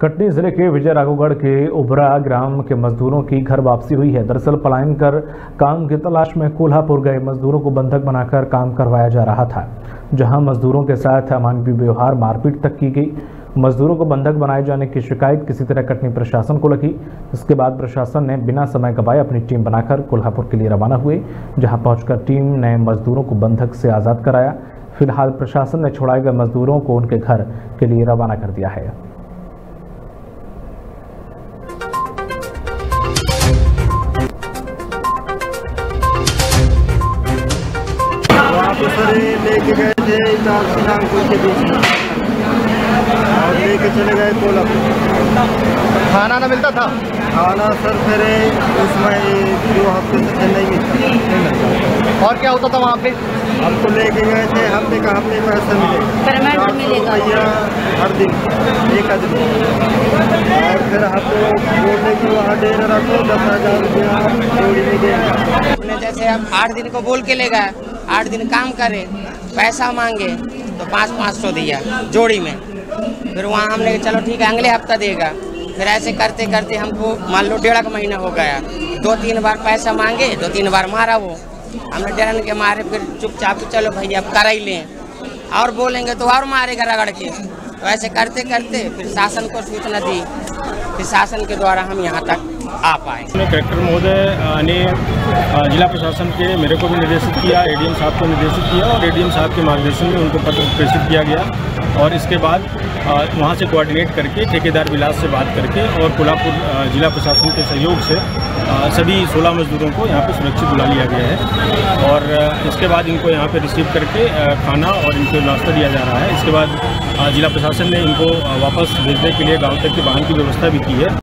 कटनी ज़िले के विजय राघोगढ़ के उभरा ग्राम के मजदूरों की घर वापसी हुई है। दरअसल पलायन कर काम की तलाश में कोल्हापुर गए मजदूरों को बंधक बनाकर काम करवाया जा रहा था, जहाँ मजदूरों के साथ अमानवीय व्यवहार मारपीट तक की गई। मजदूरों को बंधक बनाए जाने की शिकायत किसी तरह कटनी प्रशासन को लगी। इसके बाद प्रशासन ने बिना समय गवाए अपनी टीम बनाकर कोल्हापुर के लिए रवाना हुए, जहाँ पहुंचकर टीम ने मजदूरों को बंधक से आज़ाद कराया। फ़िलहाल प्रशासन ने छोड़ाए गए मजदूरों को उनके घर के लिए रवाना कर दिया है। लेके गए थे इतार सिनांकुल के बीच में और लेके चले गए कोल्हापुर खाना ना मिलता था? खाना सर फिर उसमें दो हफ़्ते से चेन्नई में और क्या होता था वहाँ पे? हमको लेके गए थे हफ़्ते का हफ़्ते में पैसा मिलेगा मिलेगा। रुपया हर दिन एक आदमी और फिर हमको बोलने की वहाँ डेरा रखो दस हज़ार रुपया जोड़ी में देंगे। जैसे हम आठ दिन को बोल के ले गए। आठ दिन काम करे, पैसा मांगे तो पाँच पाँच सौ दिया जोड़ी में। फिर वहाँ हमने चलो ठीक है, अगले हफ़्ता देगा। फिर ऐसे करते करते हमको, मान लो डेढ़ का महीना हो गया। दो तीन बार पैसा मांगे, दो तीन बार मारा वो। हमने डरन के मारे, फिर चुपचाप, चलो भैया अब कर ही लें। और बोलेंगे तो और मारेगा रगड़ के। तो ऐसे करते करते फिर शासन को सूचना दी। फिर शासन के द्वारा हम यहाँ तक आ पाए। कलेक्टर महोदय ने जिला प्रशासन के मेरे को भी निर्देशित किया एडीएम साहब को निर्देशित किया और एडीएम साहब के मार्गदर्शन में उनको पत्र प्रेषित किया गया। और इसके बाद वहाँ से कोऑर्डिनेट करके ठेकेदार विलास से बात करके और कोल्हापुर जिला प्रशासन के सहयोग से सभी 16 मजदूरों को यहाँ पे सुरक्षित बुला लिया गया है। और इसके बाद इनको यहाँ पे रिसीव करके खाना और इनको नाश्ता दिया जा रहा है। इसके बाद जिला प्रशासन ने इनको वापस भेजने के लिए गाँव तक के वाहन की व्यवस्था भी की है।